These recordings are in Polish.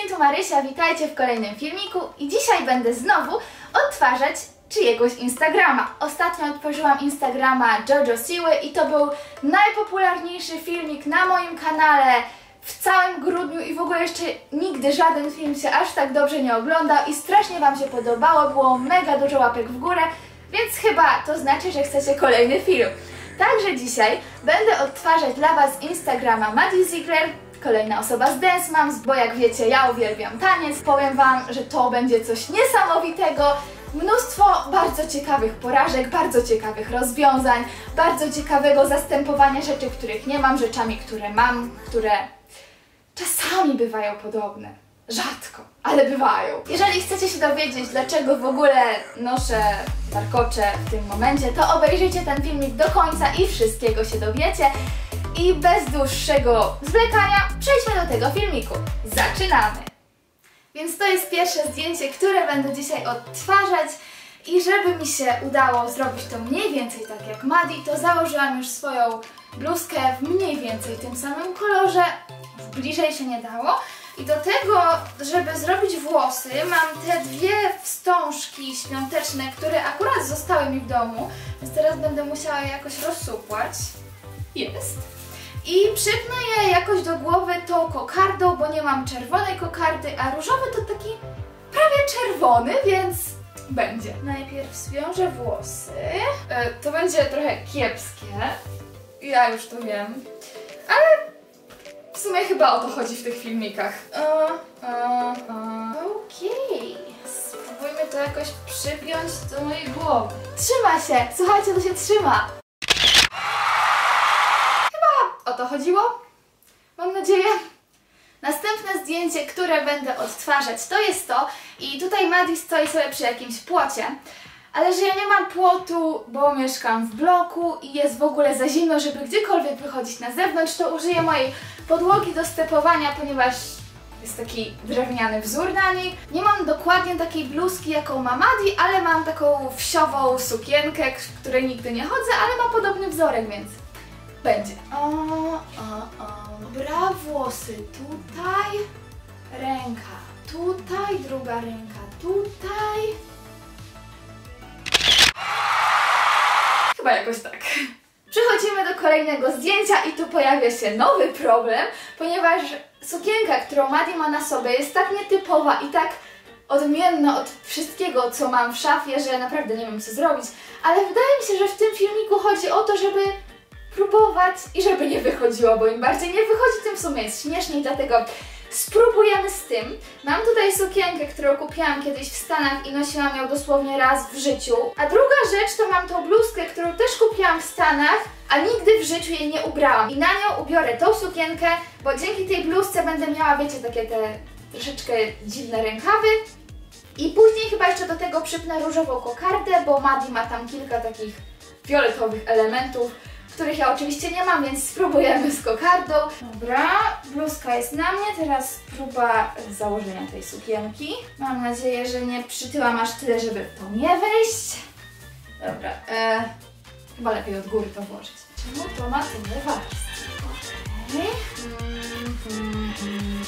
wszystkim, tu Marysia, witajcie w kolejnym filmiku i dzisiaj będę znowu odtwarzać czyjegoś Instagrama. Ostatnio otworzyłam Instagrama Jojo Siły i to był najpopularniejszy filmik na moim kanale w całym grudniu i w ogóle jeszcze nigdy żaden film się aż tak dobrze nie oglądał i strasznie Wam się podobało, było mega dużo łapek w górę, więc chyba to znaczy, że chcecie kolejny film. Także dzisiaj będę odtwarzać dla Was Instagrama Maddie Ziegler, kolejna osoba z Dance Moms, bo jak wiecie, ja uwielbiam taniec. Powiem Wam, że to będzie coś niesamowitego. Mnóstwo bardzo ciekawych porażek, bardzo ciekawych rozwiązań, bardzo ciekawego zastępowania rzeczy, których nie mam, rzeczami, które mam, które czasami bywają podobne. Rzadko, ale bywają. Jeżeli chcecie się dowiedzieć, dlaczego w ogóle noszę warkocze w tym momencie, to obejrzyjcie ten filmik do końca i wszystkiego się dowiecie. I bez dłuższego zwlekania przejdźmy do tego filmiku. Zaczynamy! Więc to jest pierwsze zdjęcie, które będę dzisiaj odtwarzać. I żeby mi się udało zrobić to mniej więcej tak jak Madi, to założyłam już swoją bluzkę w mniej więcej tym samym kolorze. Bliżej się nie dało. I do tego, żeby zrobić włosy, mam te dwie wstążki świąteczne, które akurat zostały mi w domu, więc teraz będę musiała je jakoś rozsupłać. Jest. I przypnę je jakoś do głowy tą kokardą, bo nie mam czerwonej kokardy, a różowy to taki prawie czerwony, więc będzie. Najpierw zwiążę włosy. E, to będzie trochę kiepskie. Ja już to wiem. Ale w sumie chyba o to chodzi w tych filmikach. Okej. Spróbujmy to jakoś przypiąć do mojej głowy. Trzyma się! Słuchajcie, to się trzyma. Chyba o to chodziło? Mam nadzieję. Następne zdjęcie, które będę odtwarzać, to jest to. I tutaj Maddie stoi sobie przy jakimś płocie. Ale że ja nie mam płotu, bo mieszkam w bloku i jest w ogóle za zimno, żeby gdziekolwiek wychodzić na zewnątrz, to użyję mojej podłogi do stepowania, ponieważ jest taki drewniany wzór na niej. Nie mam dokładnie takiej bluzki, jaką ma Maddie, ale mam taką wsiową sukienkę, w której nigdy nie chodzę, ale ma podobny wzorek, więc będzie. O, o, o. Bra włosy tutaj, ręka tutaj, druga ręka tutaj. Chyba jakoś tak. Przechodzimy do kolejnego zdjęcia i tu pojawia się nowy problem, ponieważ sukienka, którą Maddie ma na sobie jest tak nietypowa i tak odmienna od wszystkiego, co mam w szafie, że naprawdę nie wiem co zrobić, ale wydaje mi się, że w tym filmiku chodzi o to, żeby próbować i żeby nie wychodziło, bo im bardziej nie wychodzi, tym w sumie jest śmieszniej, dlatego spróbujemy z tym. Mam tutaj sukienkę, którą kupiłam kiedyś w Stanach i nosiłam ją dosłownie raz w życiu. A druga rzecz to mam tą bluzkę, którą też kupiłam w Stanach, a nigdy w życiu jej nie ubrałam. I na nią ubiorę tą sukienkę, bo dzięki tej bluzce będę miała, wiecie, takie te troszeczkę dziwne rękawy. I później chyba jeszcze do tego przypnę różową kokardę, bo Maddie ma tam kilka takich fioletowych elementów, których ja oczywiście nie mam, więc spróbujemy z kokardą. Dobra, bluzka jest na mnie, teraz próba założenia tej sukienki. Mam nadzieję, że nie przytyłam aż tyle, żeby to nie wejść. Dobra, e, chyba lepiej od góry to włożyć. Czemu to ma tyle warstw? Okay. Mm, mm, mm.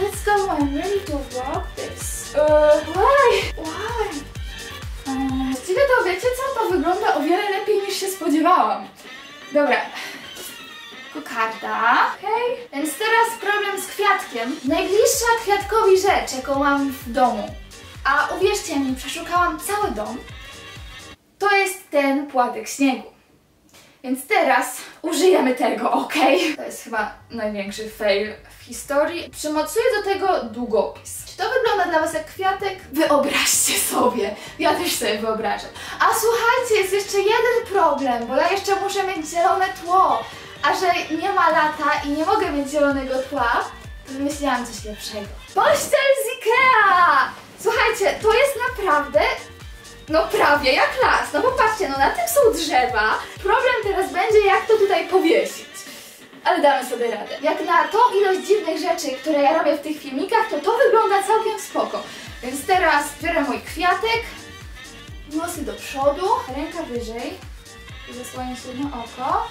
Let's go, I'm ready to rock this. Uh, why? Why? Właściwie to wiecie co? To wygląda o wiele lepiej się spodziewałam. Dobra. Kokarda. Okej. Okay. Więc teraz problem z kwiatkiem. Najbliższa kwiatkowi rzecz, jaką mam w domu. A uwierzcie mi, przeszukałam cały dom. To jest ten płatek śniegu. Więc teraz użyjemy tego, ok? To jest chyba największy fail w historii. Przymocuję do tego długopis. Czy to wygląda dla Was jak kwiatek? Wyobraźcie sobie. Ja też sobie wyobrażam. A słuchajcie, jest jeszcze jeden problem, bo ja jeszcze muszę mieć zielone tło. A że nie ma lata i nie mogę mieć zielonego tła, to wymyśliłam coś lepszego. Pościel z Ikea! Słuchajcie, to jest naprawdę no prawie jak las. No popatrzcie, no na tym są drzewa. Problem teraz będzie, jak to tutaj powiesić. Ale damy sobie radę. Jak na tą ilość dziwnych rzeczy, które ja robię w tych filmikach, to to wygląda całkiem spoko. Więc teraz biorę mój kwiatek, włosy do przodu, ręka wyżej, zasłaniać jedno oko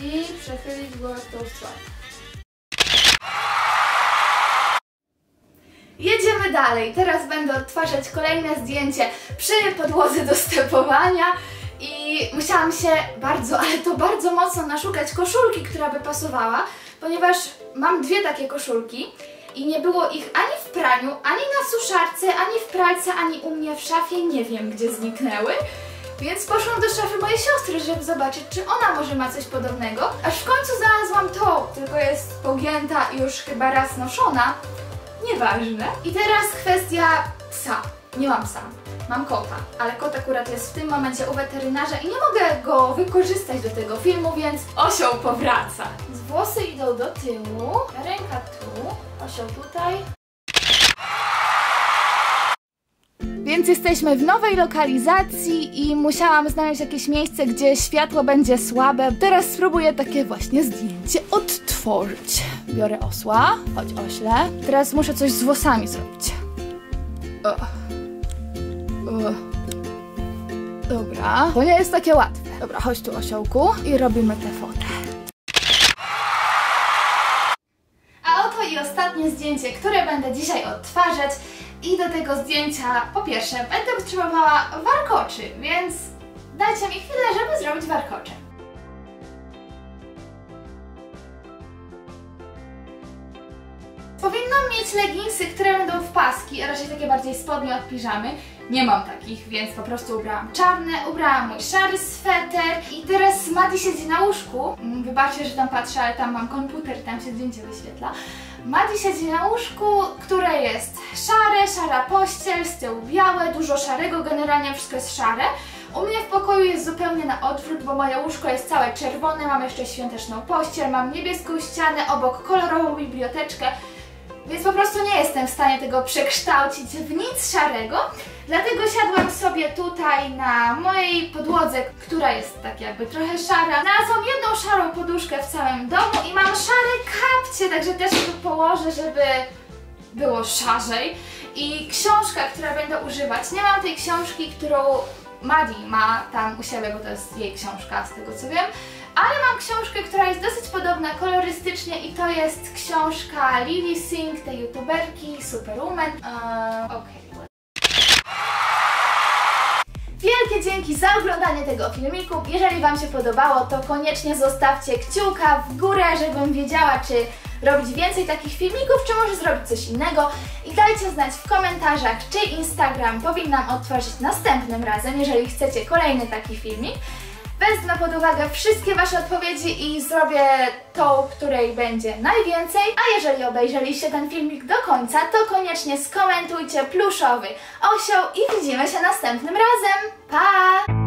i przechylić głowę w tą stronę. Dalej. Teraz będę odtwarzać kolejne zdjęcie przy podłodze do stepowania. I musiałam się bardzo, ale to bardzo mocno naszukać koszulki, która by pasowała, ponieważ mam dwie takie koszulki i nie było ich ani w praniu, ani na suszarce, ani w pralce, ani u mnie w szafie, nie wiem gdzie zniknęły. Więc poszłam do szafy mojej siostry, żeby zobaczyć, czy ona może ma coś podobnego. Aż w końcu znalazłam to, tylko jest pogięta i już chyba raz noszona. Nieważne. I teraz kwestia psa. Nie mam psa. Mam kota, ale kot akurat jest w tym momencie u weterynarza i nie mogę go wykorzystać do tego filmu, więc osioł powraca. Włosy idą do tyłu, ręka tu, osioł tutaj. Więc jesteśmy w nowej lokalizacji i musiałam znaleźć jakieś miejsce, gdzie światło będzie słabe. Teraz spróbuję takie właśnie zdjęcie odtworzyć. Biorę osła, chodź ośle. Teraz muszę coś z włosami zrobić. O. O. Dobra, to nie jest takie łatwe. Dobra, chodź tu osiołku i robimy tę fotę. A oto i ostatnie zdjęcie, które będę dzisiaj odtwarzać. I do tego zdjęcia, po pierwsze, będę potrzebowała warkoczy, więc dajcie mi chwilę, żeby zrobić warkocze. Powinnam mieć leginsy, które będą w paski, a raczej takie bardziej spodnie od piżamy. Nie mam takich, więc po prostu ubrałam czarne, ubrałam mój szary sweter i teraz Madi siedzi na łóżku. Mm, Wybaczcie, że tam patrzę, ale tam mam komputer, tam się zdjęcie wyświetla. Madi siedzi na łóżku, które jest szare, szara pościel, z tyłu białe, dużo szarego, generalnie wszystko jest szare. U mnie w pokoju jest zupełnie na odwrót, bo moje łóżko jest całe czerwone, mam jeszcze świąteczną pościel, mam niebieską ścianę, obok kolorową biblioteczkę, więc po prostu nie jestem w stanie tego przekształcić w nic szarego. Dlatego siadłam sobie tutaj na mojej podłodze, która jest tak jakby trochę szara. Znalazłam jedną szarą poduszkę w całym domu i mam szare kapcie, także też tu położę, żeby było szarzej. I książka, która będę używać. Nie mam tej książki, którą Madi ma tam u siebie, bo to jest jej książka, z tego co wiem. Ale mam książkę, która jest dosyć podobna kolorystycznie i to jest książka Lily Singh, tej youtuberki, Superwoman. Eee, Okej. Wielkie dzięki za oglądanie tego filmiku. Jeżeli Wam się podobało, to koniecznie zostawcie kciuka w górę, żebym wiedziała, czy robić więcej takich filmików, czy może zrobić coś innego. I dajcie znać w komentarzach, czy Instagram powinnam odtworzyć następnym razem, jeżeli chcecie kolejny taki filmik. Wezmę pod uwagę wszystkie Wasze odpowiedzi i zrobię tą, której będzie najwięcej. A jeżeli obejrzeliście ten filmik do końca, to koniecznie skomentujcie pluszowy osioł i widzimy się następnym razem.